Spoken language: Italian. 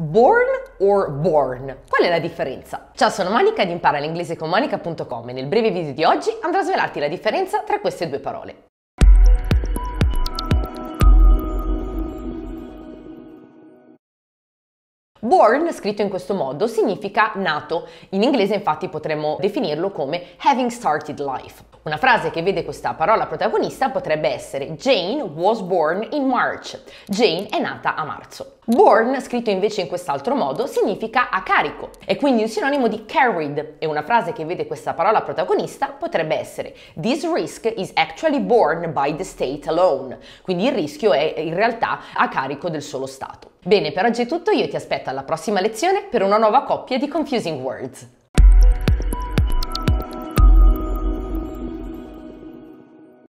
Born or born? Qual è la differenza? Ciao, sono Monica ed impara l'inglese con monica.com e nel breve video di oggi andrò a svelarti la differenza tra queste due parole. Born, scritto in questo modo, significa nato. In inglese infatti potremmo definirlo come having started life. Una frase che vede questa parola protagonista potrebbe essere Jane was born in March. Jane è nata a marzo. Born, scritto invece in quest'altro modo, significa a carico. È quindi un sinonimo di carried e una frase che vede questa parola protagonista potrebbe essere This risk is actually borne by the state alone. Quindi il rischio è in realtà a carico del solo Stato. Bene, per oggi è tutto, io ti aspetto alla prossima lezione per una nuova coppia di Confusing Words.